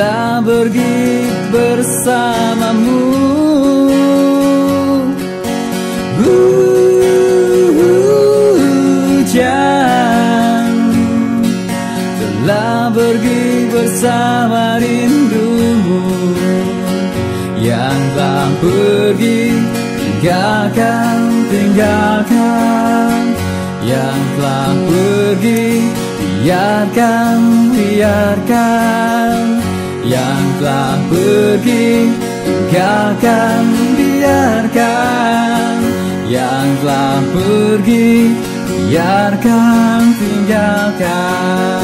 telah pergi bersamamu. Hujan. Telah pergi bersama rindumu. Yang telah pergi tinggalkan tinggalkan. Yang telah pergi biarkan biarkan yang telah pergi tinggalkan biarkan. Yang telah pergi biarkan tinggalkan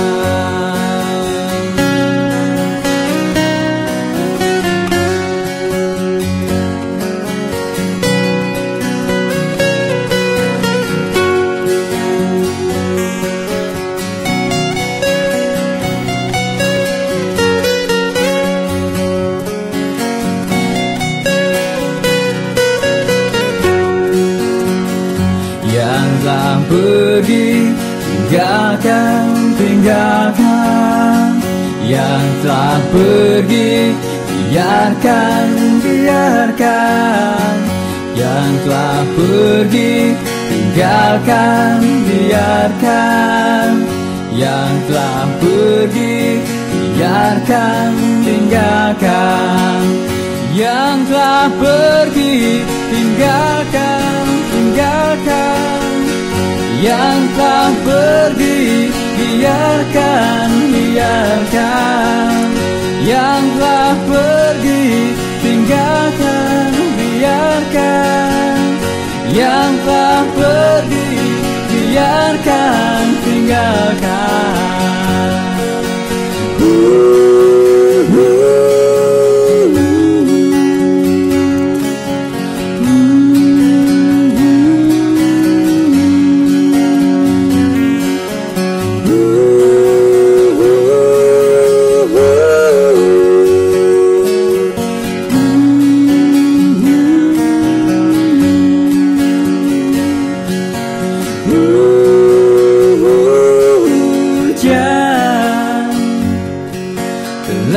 yang telah pergi tinggalkan tinggalkan. Yang telah pergi biarkan biarkan. Yang telah pergi tinggalkan biarkan. Yang telah pergi biarkan tinggalkan. Yang telah pergi tinggalkan tinggalkan yang telah pergi biarkan biarkan. Yang telah pergi tinggalkan biarkan. Yang telah pergi biarkan tinggalkan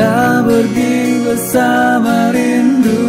telah pergi bersama rindu